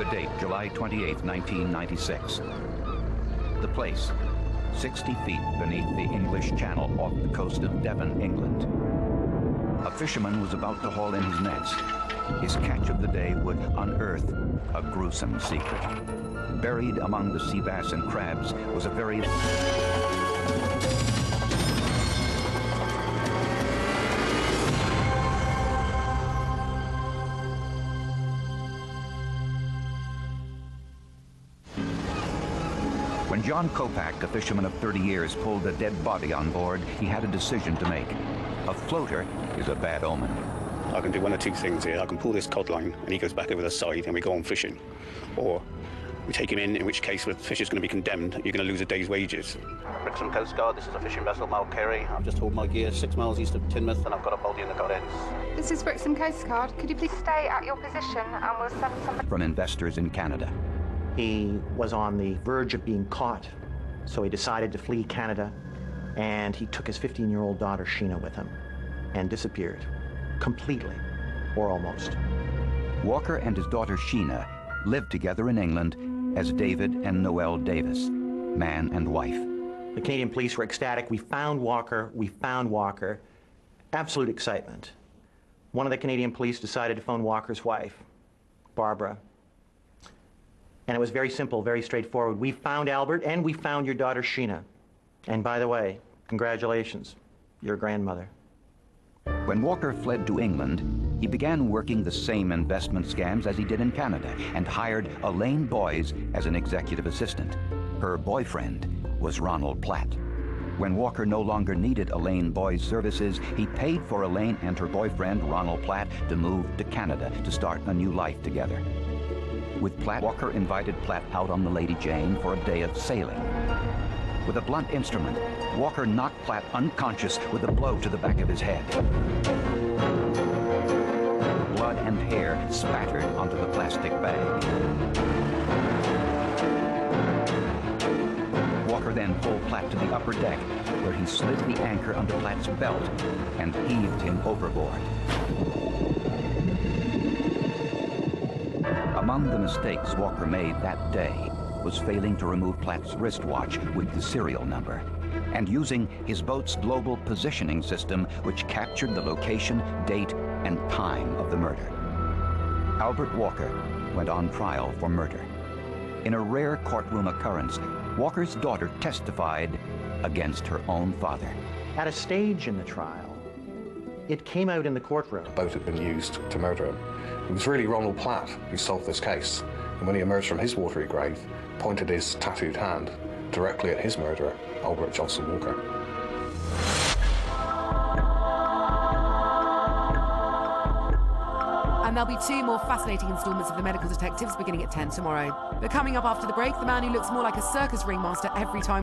The date, July 28, 1996. The place, 60 feet beneath the English Channel off the coast of Devon, England. A fisherman was about to haul in his nets. His catch of the day would unearth a gruesome secret. Buried among the sea bass and crabs was a very... When John Kopak, a fisherman of 30 years, pulled a dead body on board, he had a decision to make. A floater is a bad omen. I can do one of two things here. I can pull this cod line and he goes back over the side and we go on fishing. Or we take him in, in which case the fish is going to be condemned. You're going to lose a day's wages. Brixham Coast Guard, this is a fishing vessel, Malkerry. I've just hauled my gear six miles east of Teignmouth and I've got a body in the cod ends. This is Brixham Coast Guard. Could you please stay at your position and we'll send somebody... From investors in Canada. He was on the verge of being caught, so he decided to flee Canada, and he took his 15-year-old daughter, Sheena, with him, and disappeared. Completely, or almost. Walker and his daughter Sheena lived together in England as David and Noel Davis, man and wife. The Canadian police were ecstatic. We found Walker. We found Walker. Absolute excitement. One of the Canadian police decided to phone Walker's wife, Barbara. And it was very simple, very straightforward. We found Albert and we found your daughter Sheena. And by the way, congratulations, your grandmother. When Walker fled to England, he began working the same investment scams as he did in Canada and hired Elaine Boys as an executive assistant. Her boyfriend was Ronald Platt. When Walker no longer needed Elaine Boy's services, he paid for Elaine and her boyfriend, Ronald Platt, to move to Canada to start a new life together. With Platt, Walker invited Platt out on the Lady Jane for a day of sailing. With a blunt instrument, Walker knocked Platt unconscious with a blow to the back of his head. Blood and hair spattered onto the plastic bag. Walker then pulled Platt to the upper deck, where he slid the anchor under Platt's belt and heaved him overboard. Among the mistakes Walker made that day was failing to remove Platt's wristwatch with the serial number and using his boat's global positioning system, which captured the location, date, and time of the murder. Albert Walker went on trial for murder. In a rare courtroom occurrence, Walker's daughter testified against her own father. At a stage in the trial, it came out in the courtroom. The boat had been used to murder him. It was really Ronald Platt who solved this case. And when he emerged from his watery grave, pointed his tattooed hand directly at his murderer, Albert Johnson Walker. And there'll be two more fascinating installments of The Medical Detectives beginning at 10 tomorrow. But coming up after the break, the man who looks more like a circus ringmaster every time.